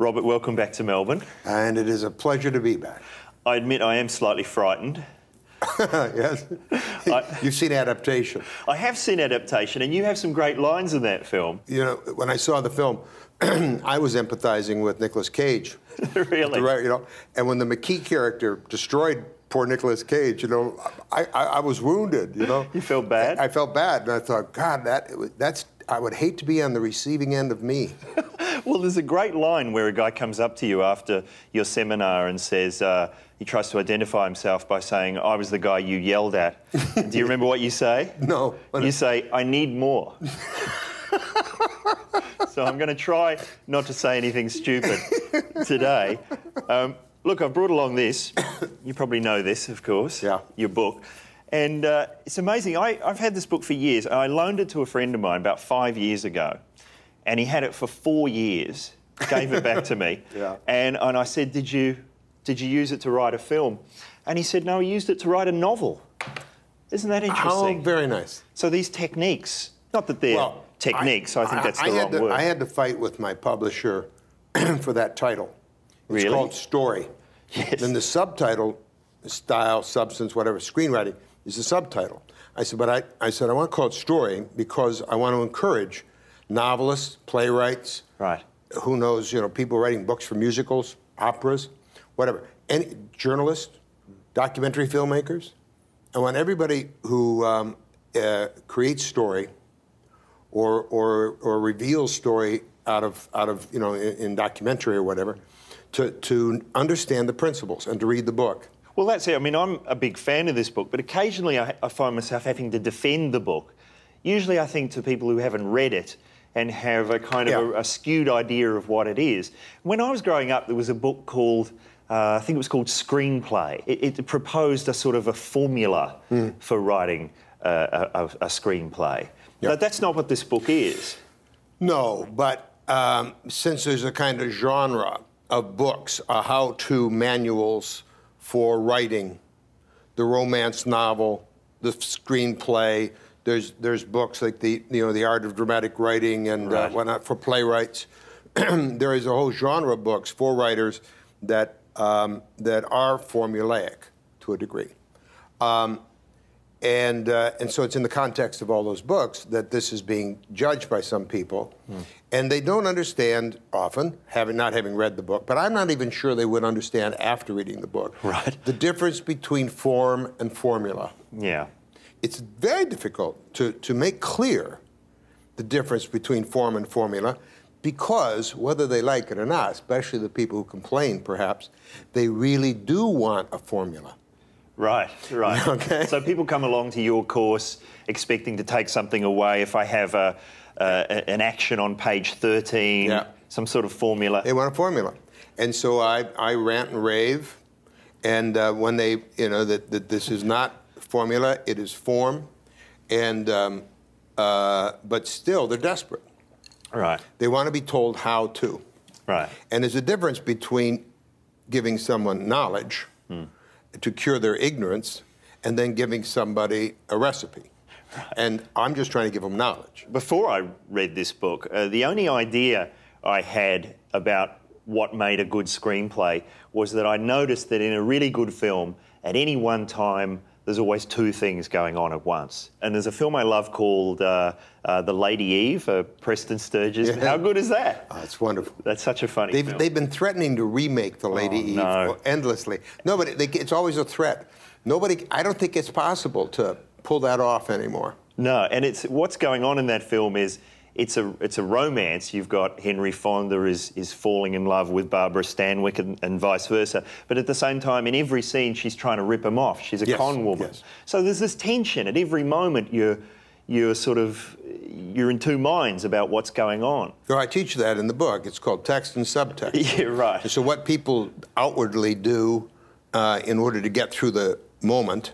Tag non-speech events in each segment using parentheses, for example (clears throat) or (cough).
Robert, welcome back to Melbourne. And it is a pleasure to be back. I admit I am slightly frightened. (laughs) yes. I, You've seen adaptation. I have seen adaptation, and you have some great lines in that film. You know, when I saw the film, (clears throat) I was empathizing with Nicolas Cage. (laughs) really? you know, and when the McKee character destroyed poor Nicolas Cage, you know, I, I, I was wounded. You know. (laughs) You felt bad. I, I, felt bad, and I thought, God, that that's. I would hate to be on the receiving end of me. Well, there's a great line where a guy comes up to you after your seminar and says. Uh, he tries to identify himself by saying, I was the guy you yelled at. (laughs) Do you remember what you say? No. You say, I need more. (laughs) so I'm going to try not to say anything stupid today. Um, look, I've brought along this. You probably know this, of course. Yeah. Your book. And uh, it's amazing. I, have had this book for years. I loaned it to a friend of mine about five years ago, and he had it for four years. Gave it back to me. (laughs) Yeah. And, and I said, Did you did you use it to write a film? And he said, No, he used it to write a novel. Isn't that oh, interesting? Oh, very nice. So these techniques, not that they're well, techniques, I, I think that's I, the wrong to, word. I had to fight with my publisher (clears throat) for that title. It's really? called Story. Yes. Then the subtitle, style, substance, whatever, screenwriting, is the subtitle. I said, but I, I said, I want to call it Story because I want to encourage novelists, playwrights, right. who knows, you know, people writing books for musicals, operas, whatever, any journalists, documentary filmmakers. I want everybody who um, uh, creates story or, or, or reveals story out of, out of you know, in, in documentary or whatever, to, to understand the principles and to read the book. Well, that's it. I mean, I'm a big fan of this book, but occasionally I, I find myself having to defend the book. Usually I think to people who haven't read it and have a kind of yeah. a, a, skewed idea of what it is. When I was growing up, there was a book called uh, I think it was called Screenplay. It, it proposed a sort of a formula mm. for writing uh, a, a, screenplay. Yep. But that's not what this book is. No, but um, since there's a kind of genre of books, uh, how-to manuals for writing, the romance novel, the screenplay. There's there's books like the you know the art of dramatic writing and uh, right. uh, whatnot for playwrights. (clears throat) there is a whole genre of books for writers that um, that are formulaic to a degree. Um, and, uh, and so it's in the context of all those books that this is being judged by some people. Mm. And they don't understand often, having, not having read the book, but I'm not even sure they would understand after reading the book. Right. The difference between form and formula. Yeah. It's very difficult to, to make clear the difference between form and formula because whether they like it or not, especially the people who complain perhaps, they really do want a formula. Right, right. (laughs) Okay. So people come along to your course expecting to take something away. If I have a, uh, an action on page 13, yeah. some sort of formula. They want a formula. And so I, I rant and rave. And uh, when they, you know, that, that this is not formula, it is form. And, um, uh, but still, they're desperate. Right. They want to be told how to. Right. And there's a difference between giving someone knowledge hmm. to cure their ignorance and then giving somebody a recipe. Right. And I'm just trying to give them knowledge. Before I read this book, uh, the only idea I had about what made a good screenplay was that I noticed that in a really good film, at any one time, there's always two things going on at once. And there's a film I love called uh, uh, The Lady Eve, uh, Preston Sturges. Yeah. How good is that? Oh, it's wonderful. That's such a funny they've, film. They've been threatening to remake The Lady oh, Eve no. endlessly. No, but it, it's always a threat. Nobody, I don't think it's possible to pull that off anymore. No, and it's what's going on in that film is it's a it's a romance. You've got Henry Fonda is is falling in love with Barbara Stanwyck and, and, vice versa. But at the same time, in every scene, she's trying to rip him off. She's a yes, con woman. Yes. So there's this tension at every moment. You're you're sort of you're in two minds about what's going on. So I teach that in the book. It's called text and subtext. (laughs) yeah, right. So what people outwardly do uh, in order to get through the moment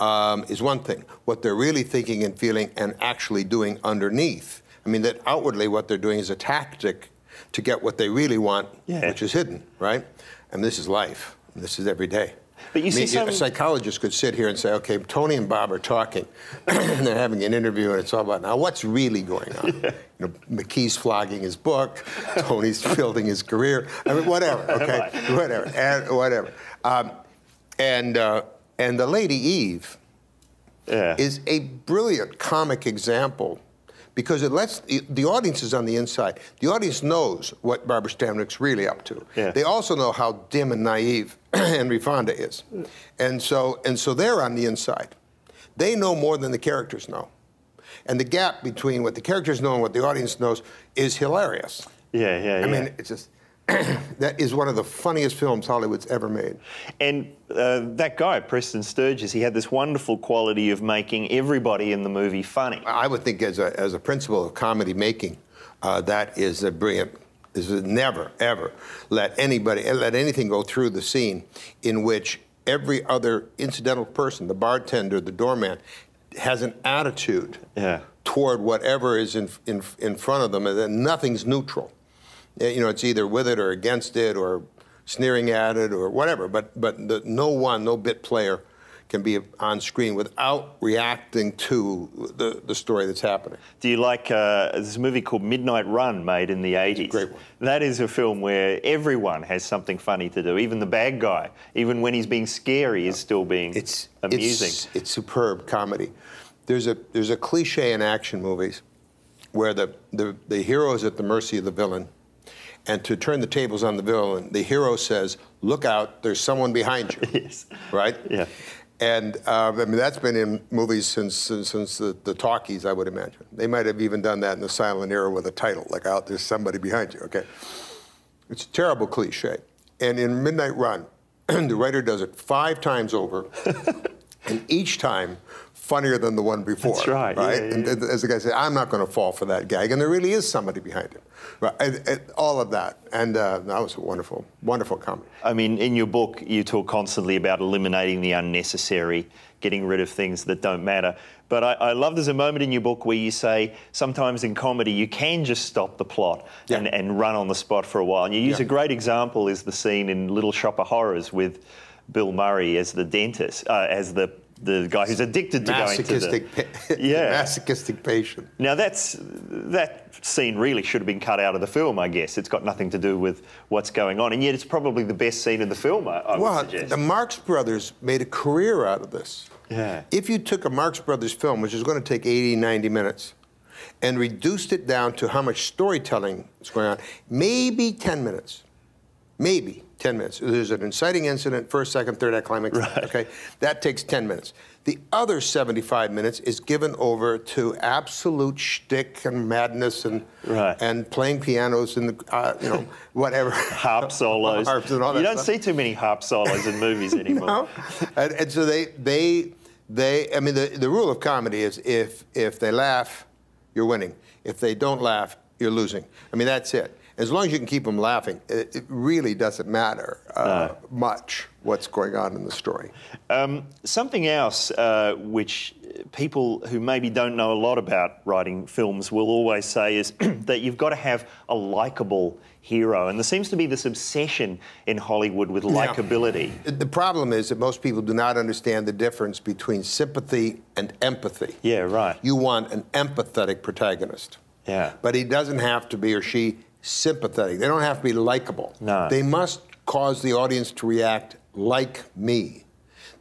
um, is one thing. What they're really thinking and feeling and actually doing underneath I mean, that outwardly what they're doing is a tactic to get what they really want, yeah. which is hidden, right? And this is life. This is every day. But you I see some... a psychologist could sit here and say, okay, Tony and Bob are talking, (clears throat) and they're having an interview, and it's all about now what's really going on. Yeah. (laughs) You know, McKee's flogging his book, (laughs) Tony's (laughs) building his career. I mean, whatever. Okay, right. whatever, and whatever. Um, and uh, and the Lady Eve yeah. is a brilliant comic example because it lets the audience is on the inside. The audience knows what Barbara Stanwyck's really up to. Yeah. They also know how dim and naive (clears throat) Henry Fonda is, and so and so they're on the inside. They know more than the characters know, and the gap between what the characters know and what the audience knows is hilarious. Yeah, yeah, yeah. I mean, it's just (clears throat) that is one of the funniest films Hollywood's ever made. And uh, that guy, Preston Sturges, he had this wonderful quality of making everybody in the movie funny. I would think, as a, as a principle of comedy making, uh, that is a brilliant. Is never ever let anybody let anything go through the scene in which every other incidental person, the bartender, the doorman, has an attitude yeah. toward whatever is in, in, in front of them, and nothing's neutral you know, it's either with it or against it or sneering at it or whatever. But but the, no one, no bit player can be on screen without reacting to the, the story that's happening. Do you like uh, this movie called Midnight Run made in the 80s? great one. That is a film where everyone has something funny to do. Even the bad guy, even when he's being scary, is still being it's, amusing. It's, it's superb comedy. There's a, there's a cliche in action movies where the, the, the hero is at the mercy of the villain and to turn the tables on the villain, the hero says, "Look out! There's someone behind you." (laughs) yes. Right. Yeah. And uh, I mean that's been in movies since since the, the talkies, I would imagine. They might have even done that in the silent era with a title like "Out There's Somebody Behind You." Okay. It's a terrible cliche. And in Midnight Run, (clears throat) the writer does it five times over, (laughs) and each time funnier than the one before. That's right. Right. Yeah, yeah, and, yeah. as the guy said, I'm not going to fall for that gag, and there really is somebody behind him. Right. And, and all of that, and uh, that was a wonderful, wonderful comedy. I mean, in your book, you talk constantly about eliminating the unnecessary, getting rid of things that don't matter. But I, I love there's a moment in your book where you say sometimes in comedy you can just stop the plot and, and run on the spot for a while. And you use a great example is the scene in Little Shop of Horrors with Bill Murray as the dentist, uh, as the the guy who's addicted to going to Masochistic, the pa- (laughs) yeah. masochistic patient. Now that's that scene really should have been cut out of the film. I guess it's got nothing to do with what's going on, and yet it's probably the best scene in the film. I, I Well, would suggest. the Marx Brothers made a career out of this. Yeah. If you took a Marx Brothers film, which is going to take 80, 90 minutes, and reduced it down to how much storytelling is going on, maybe 10 minutes. Maybe 10 minutes. There's an inciting incident, first, second, third act climax. Right. Okay, that takes 10 minutes. The other 75 minutes is given over to absolute shtick and madness and Right. and playing pianos and uh, you know (laughs) whatever harp solos. Harps and all that you don't stuff. see too many harp solos in movies (laughs) anymore. No. And, and so they, they, they, I mean, the, the rule of comedy is if, if they laugh, you're winning. If they don't laugh, you're losing. I mean, that's it. As long as you can keep them laughing, it, it really doesn't matter uh, much what's going on in the story. Um, something else uh, which people who maybe don't know a lot about writing films will always say is (clears throat) that you've got to have a likable hero. And there seems to be this obsession in Hollywood with likability. The problem is that most people do not understand the difference between sympathy and empathy. Yeah, right. You want an empathetic protagonist. Yeah. But he doesn't have to be or she sympathetic. They don't have to be likable. No. They must cause the audience to react like me.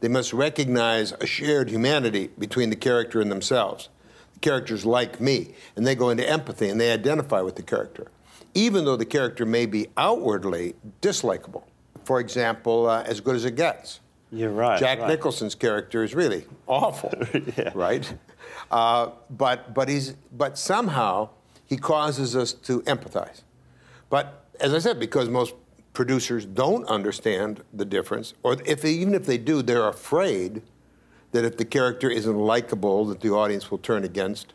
They must recognize a shared humanity between the character and themselves. The character's like me, and they go into empathy and they identify with the character, even though the character may be outwardly dislikable. For example, uh, As Good as It Gets. You're right. Jack right. Nicholson's character is really awful, (laughs) Yeah. right? Uh, but but he's but somehow he causes us to empathize. But as I said, because most producers don't understand the difference, or if they, even if they do, they're afraid that if the character isn't likable, that the audience will turn against.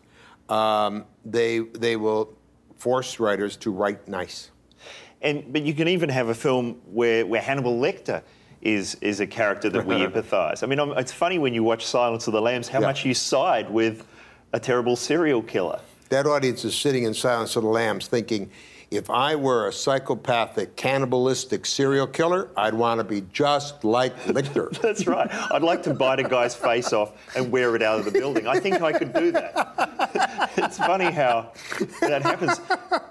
Um, they they will force writers to write nice. And but you can even have a film where, where Hannibal Lecter is is a character that we (laughs) empathise. I mean, I'm, it's funny when you watch Silence of the Lambs how Yeah. much you side with a terrible serial killer. That audience is sitting in Silence of the Lambs thinking, if I were a psychopathic, cannibalistic serial killer, I'd want to be just like Lecter. (laughs) That's right. I'd like to bite a guy's face off and wear it out of the building. I think I could do that. (laughs) it's funny how that happens.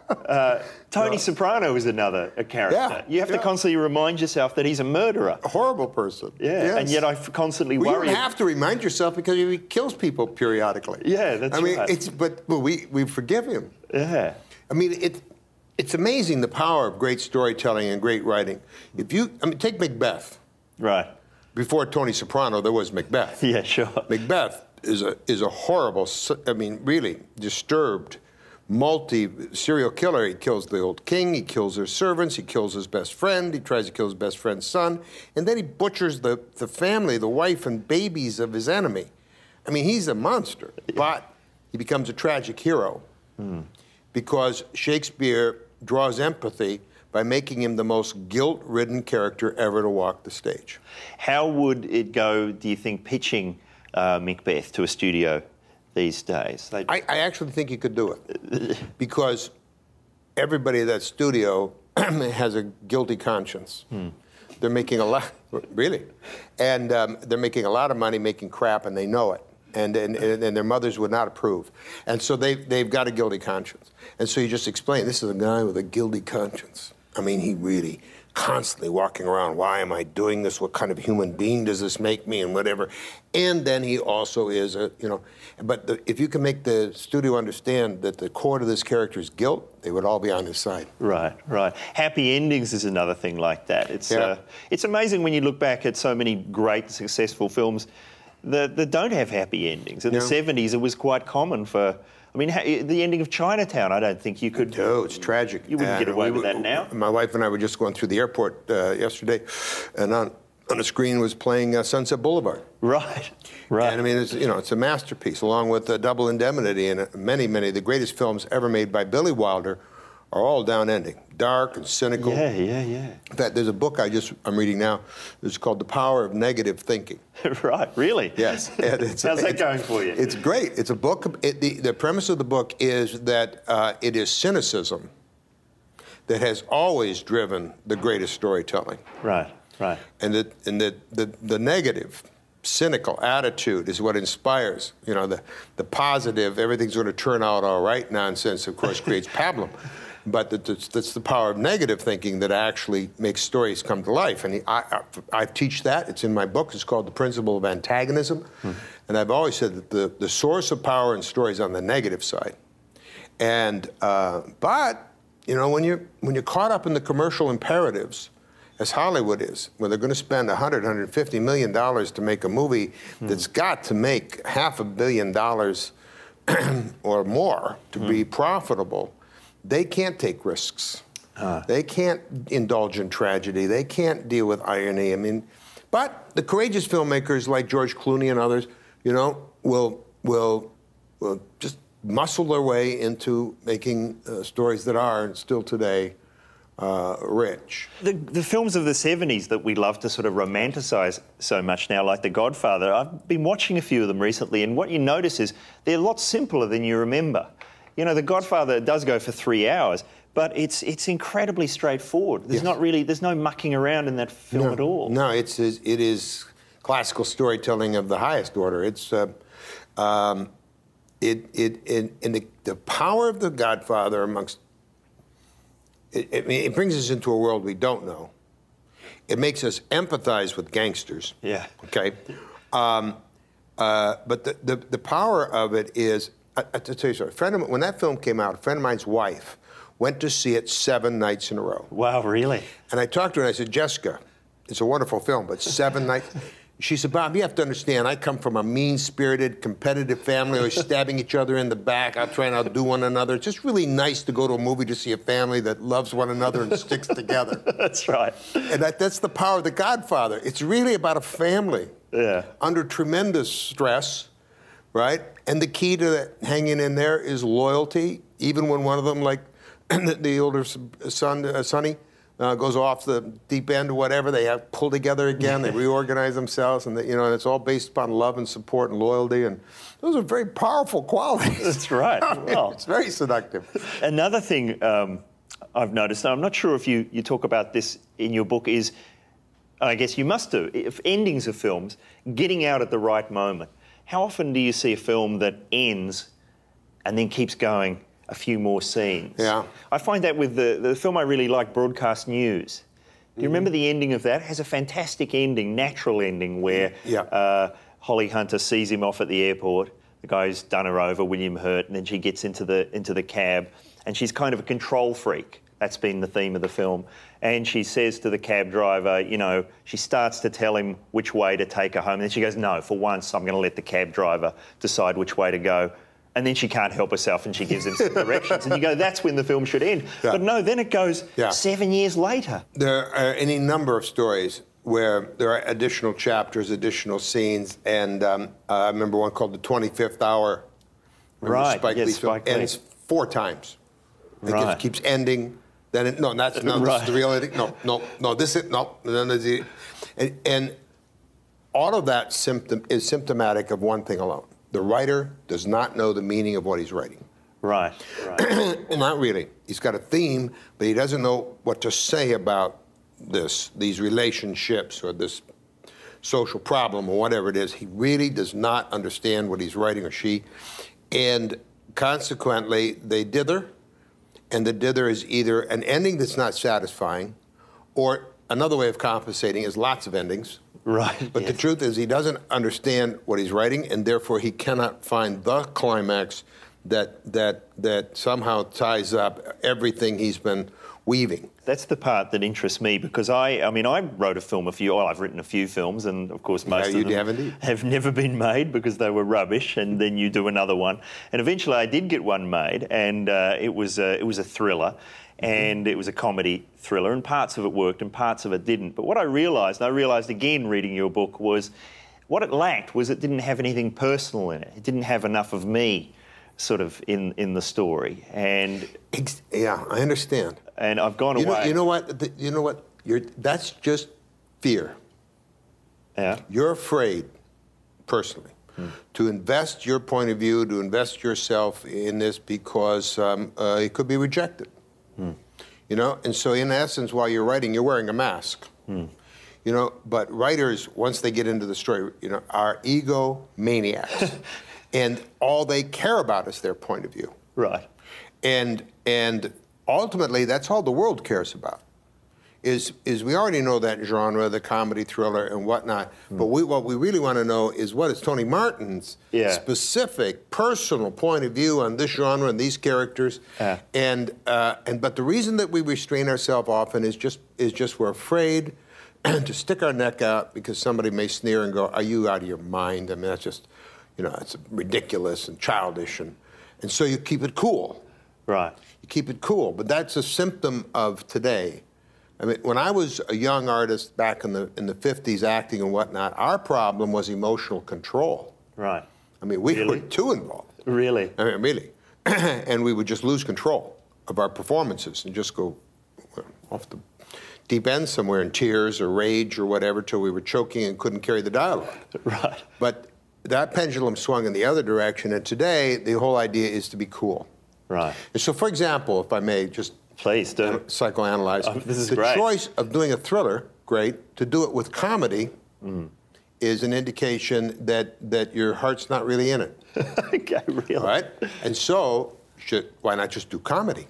Uh, Tony Soprano is another a character. Yeah, you have to constantly remind yourself that he's a murderer. A horrible person. Yeah, Yes. and yet I constantly Well, you worry. don't have to remind yourself because he kills people periodically. Yeah, that's I mean, right. it's but, but we we forgive him. yeah, I mean, it, it's amazing the power of great storytelling and great writing. If you, I mean, take Macbeth. right. Before Tony Soprano, there was Macbeth. (laughs) Yeah, sure. Macbeth is a is a horrible, I mean, really disturbed, multi serial killer. He kills the old king. He kills their servants. He kills his best friend. He tries to kill his best friend's son, and then he butchers the the family, the wife and babies of his enemy. I mean, he's a monster. But he becomes a tragic hero hmm. because Shakespeare draws empathy by making him the most guilt-ridden character ever to walk the stage. How would it go? Do you think pitching uh, Macbeth to a studio these days? I, I actually think you could do it (laughs) because everybody at that studio (clears throat) has a guilty conscience. They're making a lot, (laughs) really, and um, they're making a lot of money making crap, and they know it. And, and, and and their mothers would not approve. And so they, they've got a guilty conscience. And so you just explain this is a guy with a guilty conscience. I mean, he really constantly walking around, why am I doing this? What kind of human being does this make me? And whatever. And then he also is a, you know, but the, if you can make the studio understand that the core to this character is guilt, they would all be on his side. Right, right. Happy endings is another thing like that. It's Yeah. uh, it's amazing when you look back at so many great successful films that, that don't have happy endings. In the seventies, it was quite common for. I mean, the ending of Chinatown. I don't think you could. No, it's tragic. You wouldn't get away we with that now. My wife and I were just going through the airport uh, yesterday, and on, on the screen was playing uh, Sunset Boulevard. Right, right. And I mean, it's, you know, it's a masterpiece, along with uh, Double Indemnity and uh, many, many of the greatest films ever made by Billy Wilder are all down ending, dark and cynical. yeah, yeah, yeah. In fact, there's a book I just I'm reading now. It's called The Power of Negative Thinking. (laughs) right, really. Yes. And it's, How's that going for you? It's great. It's a book. It, the, the premise of the book is that uh, it is cynicism that has always driven the greatest storytelling, Right, right. and that and that the, the negative, cynical attitude is what inspires. You know, the the positive, everything's going to turn out all right nonsense, of course, creates (laughs) pablum. But that's, that's the power of negative thinking that actually makes stories come to life. And I, I, I teach that. It's in my book. It's called The Principle of Antagonism. Hmm. And I've always said that the, the source of power in stories on the negative side. And uh, but you know when you're when you're caught up in the commercial imperatives, as Hollywood is, where they're going to spend 100, 150 million dollars to make a movie hmm. that's got to make half a billion dollars (clears throat) or more to be hmm. profitable, they can't take risks. They can't indulge in tragedy. They can't deal with irony. I mean, but the courageous filmmakers like George Clooney and others, you know, will will will just muscle their way into making uh, stories that are still today uh, rich. The, the films of the 70s that we love to sort of romanticize so much now, like The Godfather, I've been watching a few of them recently, and what you notice is they're a lot simpler than you remember. You know, The Godfather does go for three hours, but it's it's incredibly straightforward. There's Yes. not really there's no mucking around in that film no, at all. No, it's it is classical storytelling of the highest order. It's uh, um, it it it and the, the power of the Godfather amongst it, it, it brings us into a world we don't know. It makes us empathize with gangsters. Yeah. Okay. Um, uh, but the, the, the power of it is, I, I, to tell you something, a friend of, when that film came out, a friend of mine's wife went to see it seven nights in a row. Wow, really? And I talked to her and I said, Jessica, it's a wonderful film, but seven (laughs) nights. She said, Bob, you have to understand, I come from a mean spirited, competitive family, always stabbing each other in the back, out trying to outdo one another. It's just really nice to go to a movie to see a family that loves one another and sticks together. (laughs) That's right. And that, that's the power of The Godfather. It's really about a family Yeah. under tremendous stress, right? And the key to that hanging in there is loyalty, even when one of them, like (clears throat) the, older son, uh, Sonny, uh, goes off the deep end or whatever, they have pull together again, they (laughs) reorganize themselves, and they, you know, and it's all based upon love and support and loyalty, and those are very powerful qualities. That's right. I (laughs) mean, Well. it's very seductive. Another thing um, I've noticed, and I'm not sure if you, you talk about this in your book, is I guess you must do, if endings of films, getting out at the right moment. How often do you see a film that ends and then keeps going a few more scenes? Yeah. I find that with the, the film I really like, Broadcast News. Do you remember the ending of that? It has a fantastic ending, natural ending, where Yeah. uh, Holly Hunter sees him off at the airport. The guy's done her over, William Hurt, and then she gets into the into the cab, and she's kind of a control freak. That's been the theme of the film. And she says to the cab driver, you know, she starts to tell him which way to take her home. And then she goes, no, for once, I'm going to let the cab driver decide which way to go. And then she can't help herself and she gives him some (laughs) directions. And you go, that's when the film should end. Yeah. But no, then it goes Yeah. seven years later. There are any number of stories where there are additional chapters, additional scenes, and um, I remember one called "The 25th Hour." Remember Right, Spike yes, Lee's film? Spike Lee. ends four times. It Right. just keeps ending. Then it, no, that's no, this (laughs) Right. the real ending. No, no, no, this is no. Then there's the, and, and all of that symptom is symptomatic of one thing alone: the writer does not know the meaning of what he's writing. Right, right. (clears throat) Not really. He's got a theme, but he doesn't know what to say about this, these relationships or this social problem or whatever it is. He really does not understand what he's writing or she. And consequently, they dither, and the dither is either an ending that's not satisfying, or another way of compensating is lots of endings. Right, But the truth is, he doesn't understand what he's writing, and therefore he cannot find the climax that that that somehow ties up everything he's been weaving. That's the part that interests me because I, I mean, I wrote a film a few. Well, I've written a few films, and of course, most you of them have have never been made because they were rubbish. And then you do another one, and eventually, I did get one made, and uh, it was a, it was a thriller, and it was a comedy thriller, and parts of it worked, and parts of it didn't. But what I realised, and I realised again reading your book, was what it lacked was it didn't have anything personal in it. It didn't have enough of me, sort of in in the story, and Yeah, I understand. and I've gone You know, away. you know what? The- You know what? You're, that's just fear. yeah. You're afraid, personally, to invest your point of view, to invest yourself in this because um, uh, it could be rejected. You know, and so in essence, while you're writing, you're wearing a mask. You know, but writers, once they get into the story, you know, are ego maniacs, (laughs) and all they care about is their point of view. Right. And and ultimately, that's all the world cares about. Is is we already know that genre, the comedy thriller and whatnot. Hmm. But we, what we really want to know is what is Tony Martin's Yeah. specific, personal point of view on this genre and these characters. Yeah. And uh, and but the reason that we restrain ourselves often is just is just we're afraid (clears throat) to stick our neck out because somebody may sneer and go, "Are you out of your mind?" I mean, that's just you know, it's ridiculous and childish and and so you keep it cool. Right. You keep it cool, but that's a symptom of today. I mean, when I was a young artist back in the in the 50s, acting and whatnot, our problem was emotional control. Right. I mean, we Really? were too involved. Really? I mean, really, (clears throat) and we would just lose control of our performances and just go off the deep end somewhere in tears or rage or whatever till we were choking and couldn't carry the dialogue. (laughs) Right. But that pendulum swung in the other direction, and today the whole idea is to be cool. Right. And so, for example, if I may just Please do. psychoanalyze, Oh, this is the great. choice of doing a thriller, great. To do it with comedy Mm. is an indication that that your heart's not really in it, (laughs) okay, really. all right? And so, should, why not just do comedy?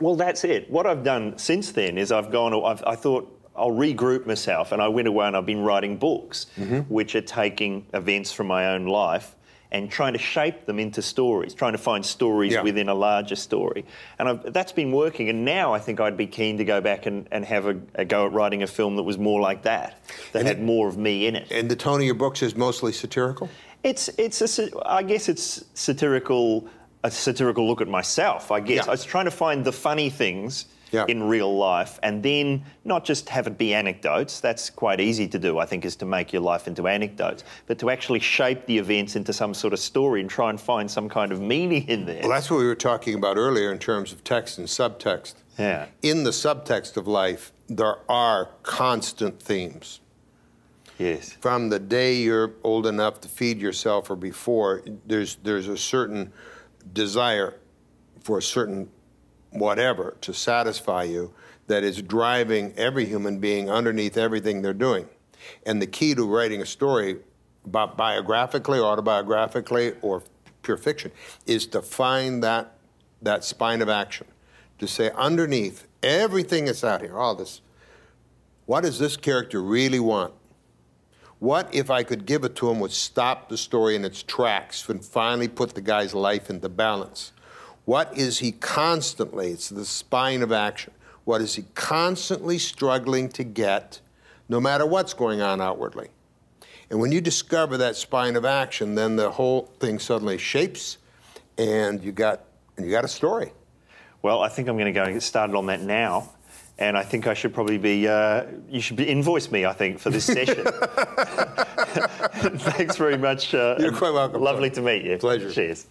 Well, that's it. What I've done since then is I've gone. I've, I thought I'll regroup myself, and I went away and I've been writing books, Mm-hmm. which are taking events from my own life and trying to shape them into stories, trying to find stories Yeah. within a larger story. And I've, that's been working. And now I think I'd be keen to go back and, and have a, a go at writing a film that was more like that, that And had more of me in it. And the tone of your books is mostly satirical. It's it's a I guess it's satirical a satirical look at myself. I guess Yeah. I was trying to find the funny things Yeah. in real life, and then not just have it be anecdotes. That's quite easy to do. I think is to make your life into anecdotes, but to actually shape the events into some sort of story and try and find some kind of meaning in there. Well, that's what we were talking about earlier in terms of text and subtext. Yeah. In the subtext of life, there are constant themes. yes. from the day you're old enough to feed yourself or before, there's there's a certain desire for a certain whatever to satisfy you that is driving every human being underneath everything they're doing. And the key to writing a story, about biographically, autobiographically, or pure fiction, is to find that, that spine of action. To say underneath everything that's out here, all this, what does this character really want? What if I could give it to him would stop the story in its tracks and finally put the guy's life into balance? What is he constantly, it's the spine of action, what is he constantly struggling to get no matter what's going on outwardly? And when you discover that spine of action, then the whole thing suddenly shapes and you got, and you got a story. Well, I think I'm going to go and get started on that now and I think I should probably be. Uh, you should be, invoice me. I think for this session. (laughs) (laughs) Thanks very much. Uh, You're quite welcome. Lovely to meet you. Pleasure. Cheers.